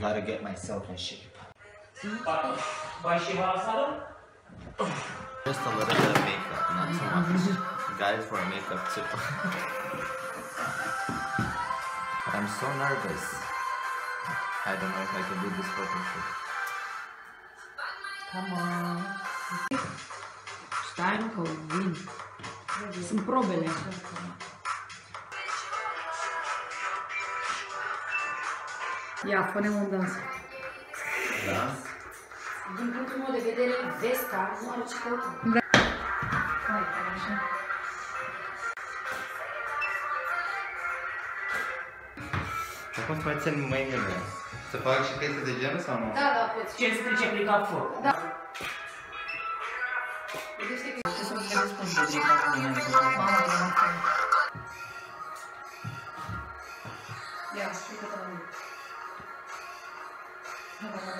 Gotta get myself in shape. Bak, başı basalım. Just a little bit of makeup, not too much. Guys for makeup too. I'm so nervous. I don't know if I can do this photo shoot. Tamam. Stai încă vin. Sunt probele. Ia, fă-ne un dans. Dans? Din punctul meu de vedere, vesta nu are ce căuta. Da. Hai, așa. Acum să mai țin mâinile. Să fac și chestii de genul sau nu? Da, da, poți. Ce îți trece prin cap foc? Da. Gândește că Ce să vă spun de cap Ia, știi că te-am Hai,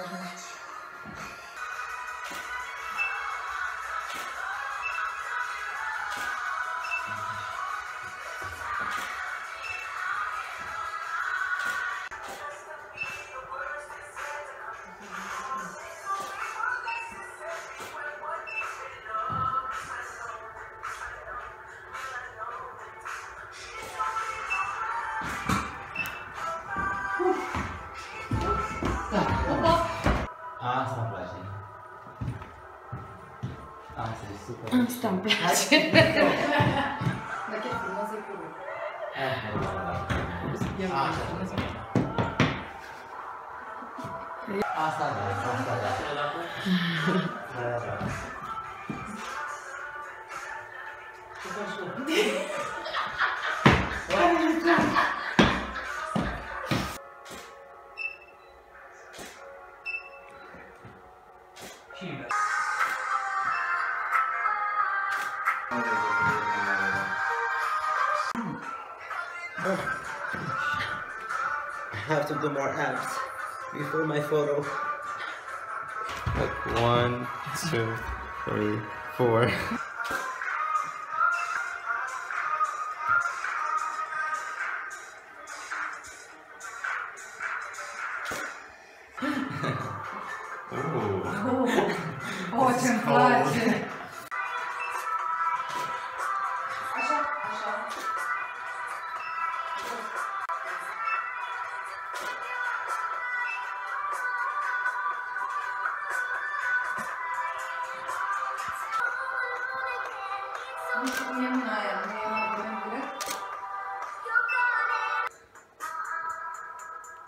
Asta îmi place. Asta e super. Asta îmi place. Dar chiar frumos e purul. Asta da, asta da. I have to do more abs before my photo. Like one, two, three, four. bine direct?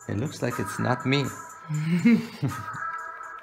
It looks like it's not me.